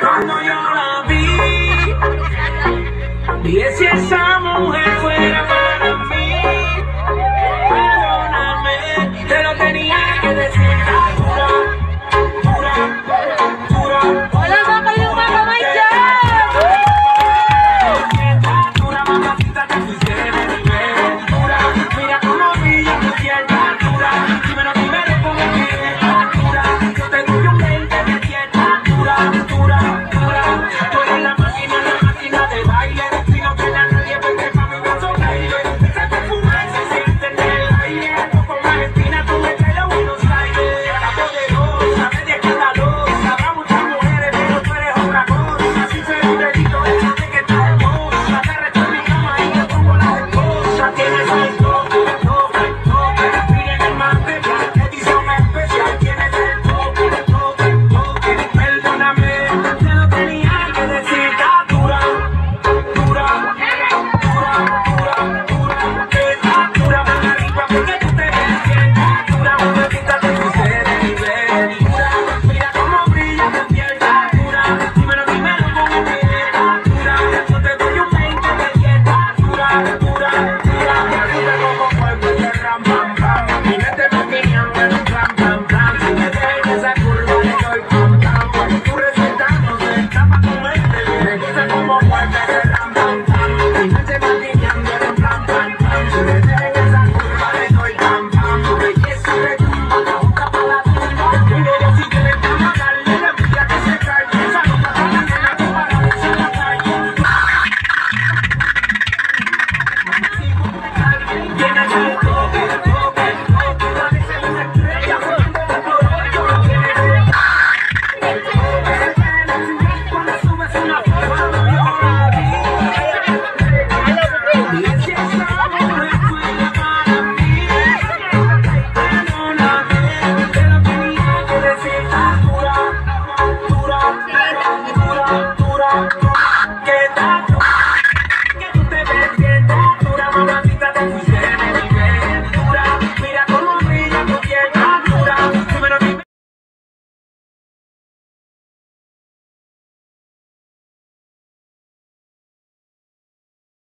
Cuando yo la vi, y si esa mujer fuera